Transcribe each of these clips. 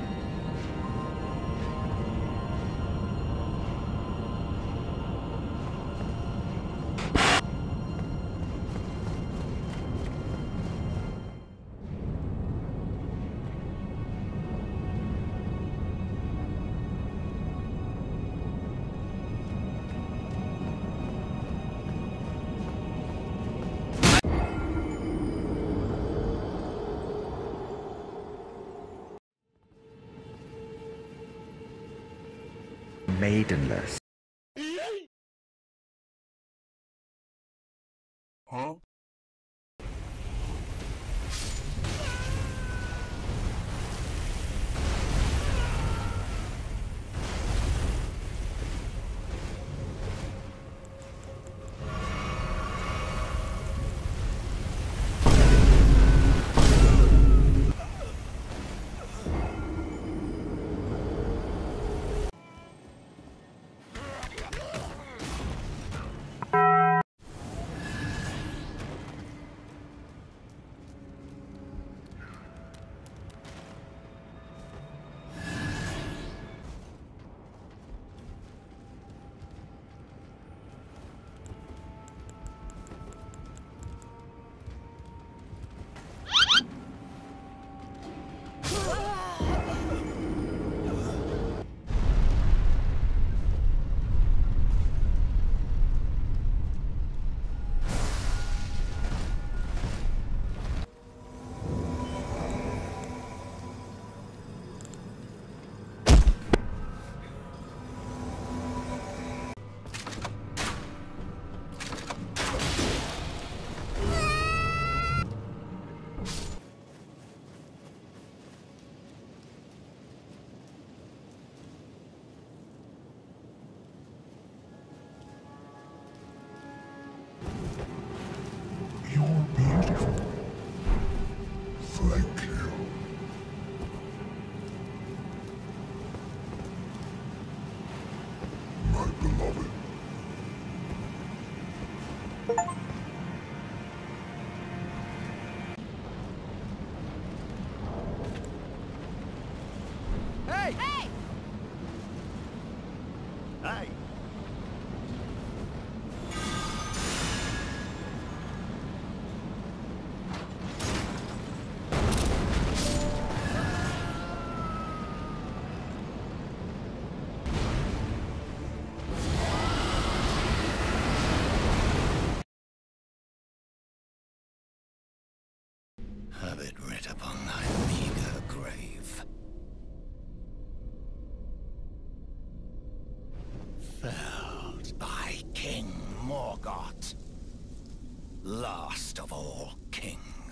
you maidenless. Hey! Have it writ upon thy King Morgott, last of all kings.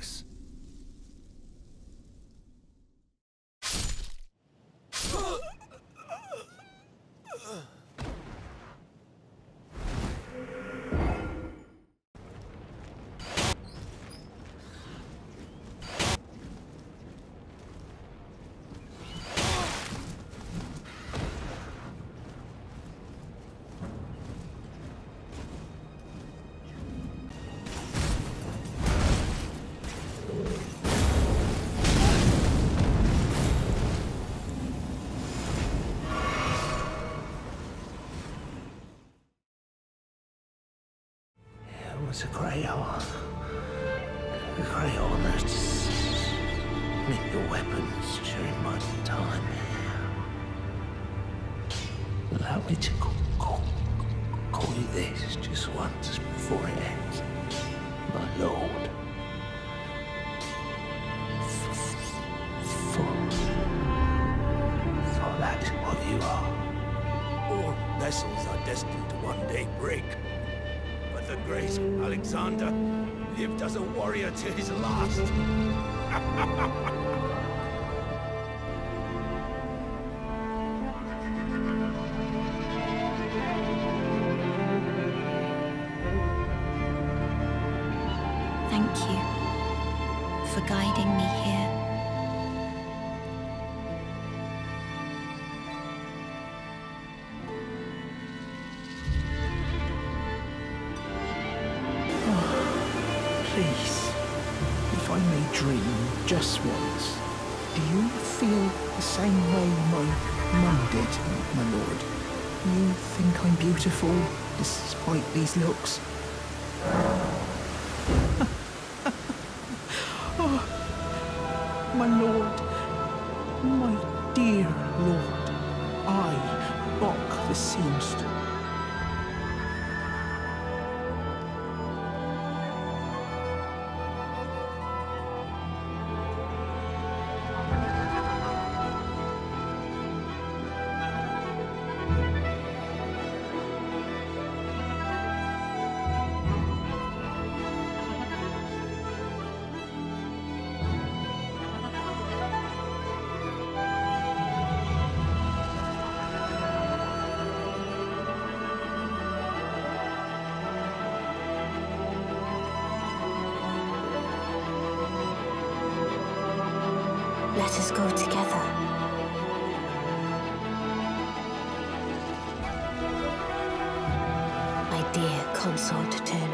A honor. A great honor to s- your weapons during my time here. Allow me to call, call, call you this just once before it ends. My lord. For that is what you are. All vessels are destined to one day break. Great Alexander lived as a warrior to his last. Thank you for guiding me here. I may dream just once, do you feel the same way my mum did, my lord? You think I'm beautiful despite these looks? oh, Let us go together. My dear consort too.